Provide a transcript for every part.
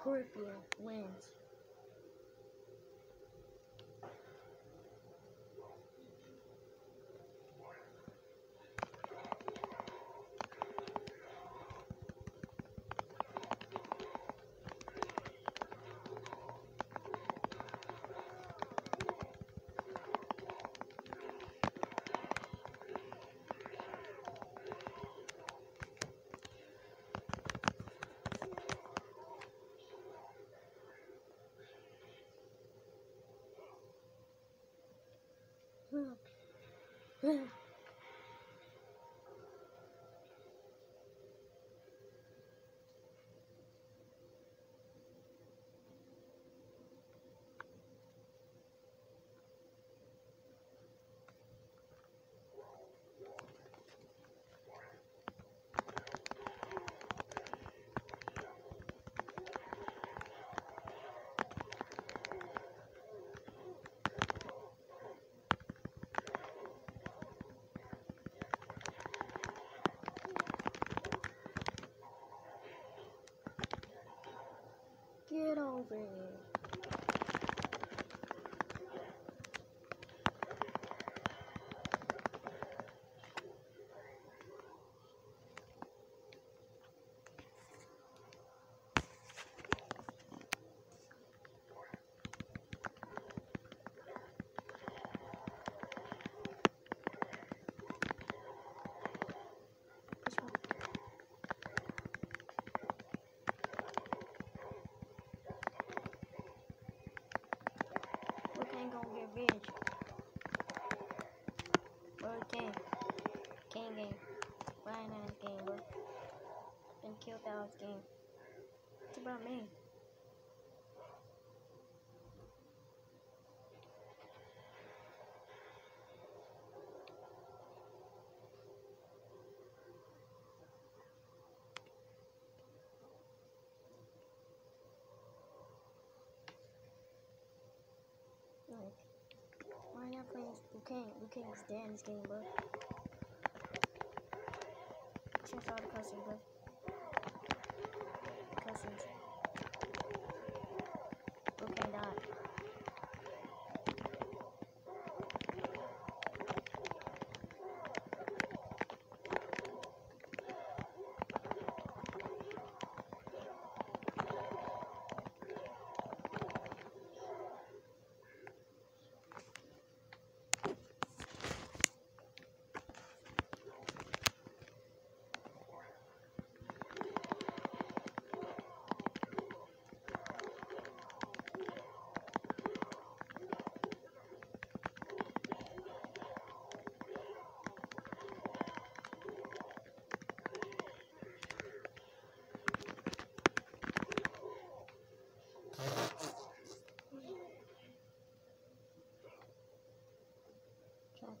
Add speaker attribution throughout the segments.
Speaker 1: Scorpion wins. Get over うん。We can't go get rich. Bro, can't. Can't game. Flying ass game, bro. Been killed last game. It's about me. We can't. We can't stand this game, bro. Change all the cussing, bro.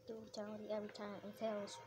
Speaker 1: Do fatality every time it tells